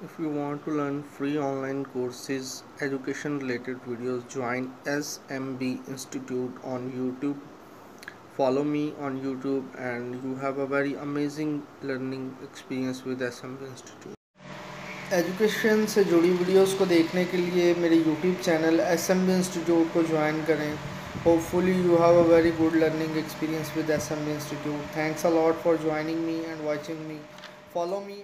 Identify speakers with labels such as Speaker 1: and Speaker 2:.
Speaker 1: If you want to learn free online courses, education related videos, join SMB Institute on YouTube. Follow me on YouTube and you have a very amazing learning experience with SMB Institute. Education से जुड़ी videos को देखने के लिए मेरे YouTube channel S M B institute को join करें hopefully you have a very good learning experience with S M B institute thanks a lot for joining me and watching me follow me